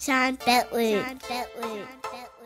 Sean Bentley. Sean Bentley. Sean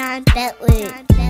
Sean Bentley.